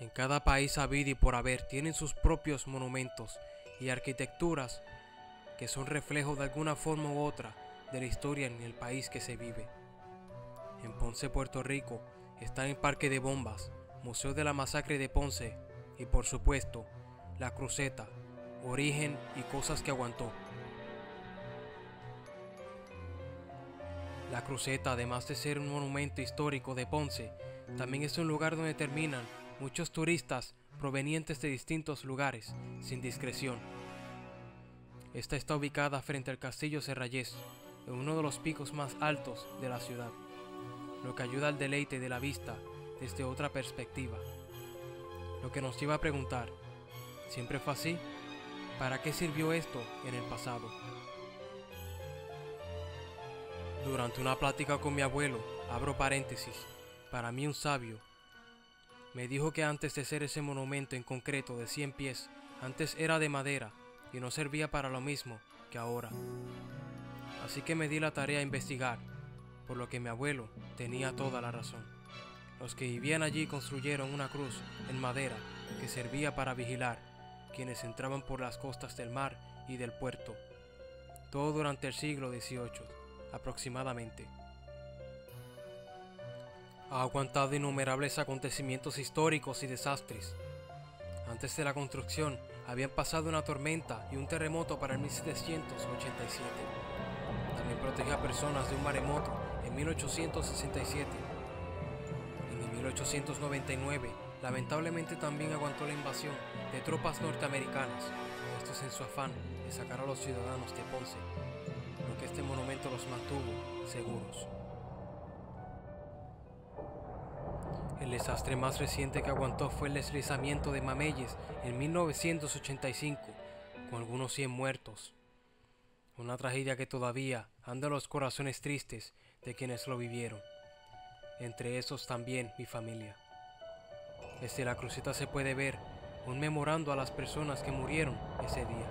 En cada país habido y por haber tienen sus propios monumentos y arquitecturas que son reflejo de alguna forma u otra de la historia en el país que se vive. En Ponce, Puerto Rico, está el Parque de Bombas, Museo de la Masacre de Ponce y por supuesto, la Cruceta, origen y cosas que aguantó. La Cruceta, además de ser un monumento histórico de Ponce, también es un lugar donde terminan muchos turistas provenientes de distintos lugares, sin discreción. Esta está ubicada frente al Castillo Serrayés, en uno de los picos más altos de la ciudad, lo que ayuda al deleite de la vista desde otra perspectiva. Lo que nos lleva a preguntar, ¿siempre fue así? ¿Para qué sirvió esto en el pasado? Durante una plática con mi abuelo, abro paréntesis, para mí un sabio, me dijo que antes de ser ese monumento en concreto de 100 pies, antes era de madera y no servía para lo mismo que ahora. Así que me di la tarea a investigar, por lo que mi abuelo tenía toda la razón. Los que vivían allí construyeron una cruz en madera que servía para vigilar quienes entraban por las costas del mar y del puerto, todo durante el siglo XVIII aproximadamente ha aguantado innumerables acontecimientos históricos y desastres. Antes de la construcción habían pasado una tormenta y un terremoto para el 1787. También protegió a personas de un maremoto en 1867. En 1899, lamentablemente también aguantó la invasión de tropas norteamericanas, estos en su afán de sacar a los ciudadanos de Ponce, lo que este monumento los mantuvo seguros. El desastre más reciente que aguantó fue el deslizamiento de Mameyes en 1985, con algunos 100 muertos. Una tragedia que todavía anda los corazones tristes de quienes lo vivieron, entre esos también mi familia. Desde la cruceta se puede ver un memorando a las personas que murieron ese día.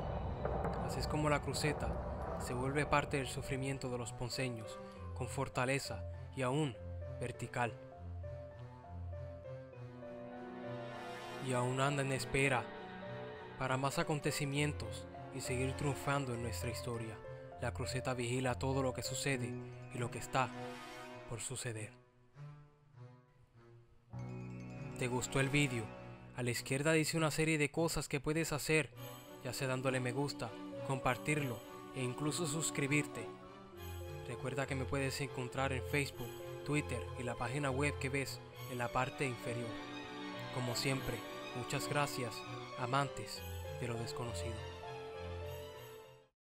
Así es como la cruceta se vuelve parte del sufrimiento de los ponceños, con fortaleza y aún vertical. Y aún anda en espera para más acontecimientos y seguir triunfando en nuestra historia. La cruceta vigila todo lo que sucede y lo que está por suceder. ¿Te gustó el vídeo? A la izquierda dice una serie de cosas que puedes hacer, ya sea dándole me gusta, compartirlo e incluso suscribirte. Recuerda que me puedes encontrar en Facebook, Twitter y la página web que ves en la parte inferior. Como siempre, Muchas gracias, amantes de lo desconocido.